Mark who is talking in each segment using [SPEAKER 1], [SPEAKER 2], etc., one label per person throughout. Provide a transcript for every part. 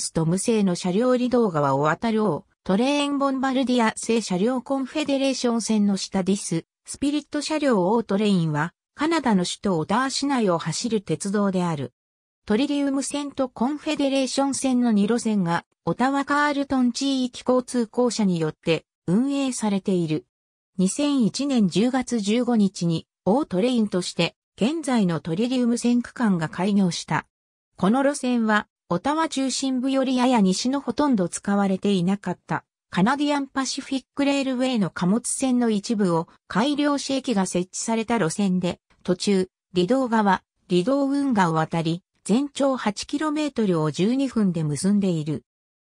[SPEAKER 1] ストム製の車両リドー川を渡るオートレインボンバルディア製車両コンフェデレーション線のシタディス、スピリット車両オートレインは、カナダの首都オタワ市内を走る鉄道である。トリリウム線とコンフェデレーション線の2路線が、オタワカールトン地域交通公社によって運営されている。2001年10月15日に、オートレインとして、現在のトリリウム線区間が開業した。この路線は、オタワ中心部よりやや西のほとんど使われていなかった。カナディアンパシフィックレールウェイの貨物線の一部を改良し駅が設置された路線で、途中、リドー川、リドー運河を渡り、全長 8km を12分で結んでいる。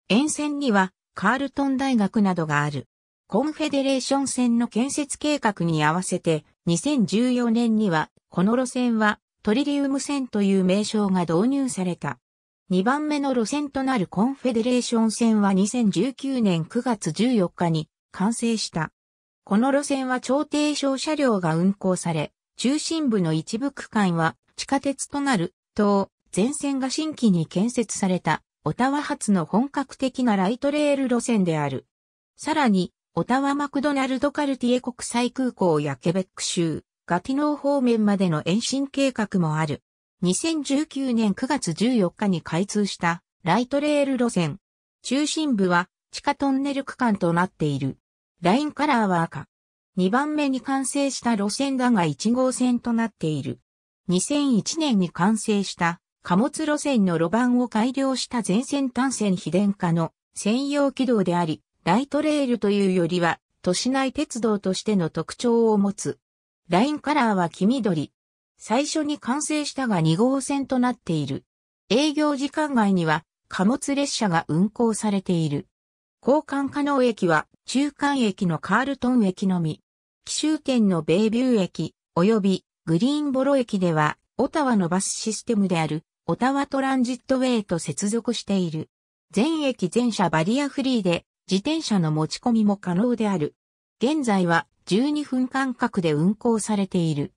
[SPEAKER 1] 沿線には、カールトン大学などがある。コンフェデレーション線の建設計画に合わせて、2014年には、この路線は、トリリウム線という名称が導入された。2番目の路線となるコンフェデレーション線は2019年9月14日に完成した。この路線は超低床車両が運行され、中心部の一部区間は地下鉄となる東西線が新規に建設されたオタワ発の本格的なライトレール路線である。さらに、オタワマクドナルドカルティエ国際空港やケベック州、ガティノー方面までの延伸計画もある。2019年9月14日に開通したライトレール路線。中心部は地下トンネル区間となっている。ラインカラーは赤。2番目に完成した路線だが1号線となっている。2001年に完成した貨物路線の路盤を改良した全線単線非電化の専用軌道であり、ライトレールというよりは都市内鉄道としての特徴を持つ。ラインカラーは黄緑、最初に完成したが2号線となっている。営業時間外には貨物列車が運行されている。交換可能駅は中間駅のカールトン駅のみ。奇襲点のベイビュー駅及びグリーンボロ駅ではオタワのバスシステムであるオタワトランジットウェイと接続している。全駅全車バリアフリーで自転車の持ち込みも可能である。現在は12分間隔で運行されている。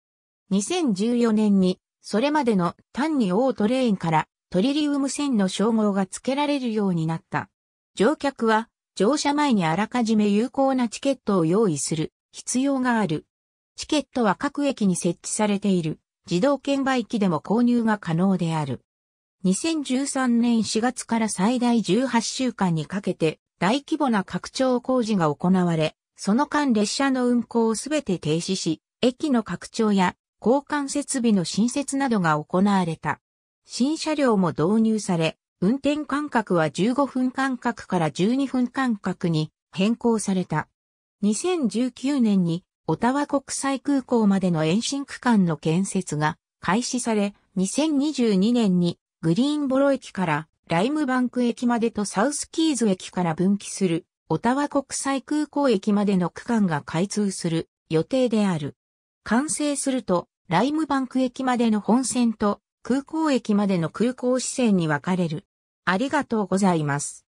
[SPEAKER 1] 2014年に、それまでの単にオートレーンからトリリウム線の称号が付けられるようになった。乗客は乗車前にあらかじめ有効なチケットを用意する必要がある。チケットは各駅に設置されている自動券売機でも購入が可能である。2013年4月から最大18週間にかけて大規模な拡張工事が行われ、その間列車の運行をすべて停止し、駅の拡張や交換設備の新設などが行われた。新車両も導入され、運転間隔は15分間隔から12分間隔に変更された。2019年にオタワ国際空港までの延伸区間の建設が開始され、2022年にグリーンボロ駅からライムバンク駅までとサウスキーズ駅から分岐するオタワ国際空港駅までの区間が開通する予定である。完成すると、ライムバンク駅までの本線と空港駅までの空港支線に分かれる。ありがとうございます。